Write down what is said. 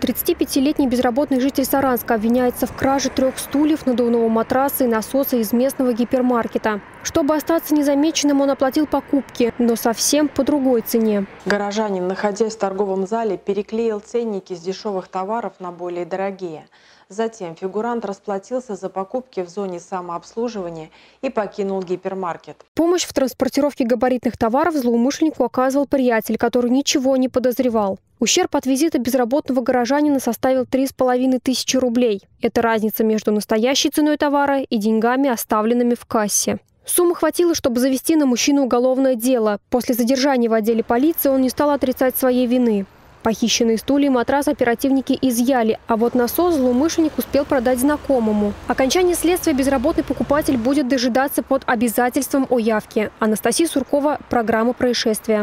35-летний безработный житель Саранска обвиняется в краже трех стульев, надувного матраса и насоса из местного гипермаркета. Чтобы остаться незамеченным, он оплатил покупки, но совсем по другой цене. Горожанин, находясь в торговом зале, переклеил ценники с дешевых товаров на более дорогие. Затем фигурант расплатился за покупки в зоне самообслуживания и покинул гипермаркет. Помощь в транспортировке габаритных товаров злоумышленнику оказывал приятель, который ничего не подозревал. Ущерб от визита безработного горожанина составил 3,5 тысячи рублей. Это разница между настоящей ценой товара и деньгами, оставленными в кассе. Суммы хватило, чтобы завести на мужчину уголовное дело. После задержания в отделе полиции он не стал отрицать своей вины. Похищенные стулья и матрас оперативники изъяли, а вот насос злоумышленник успел продать знакомому. Окончание следствия безработный покупатель будет дожидаться под обязательством о явке. Анастасия Суркова, программа «Происшествия».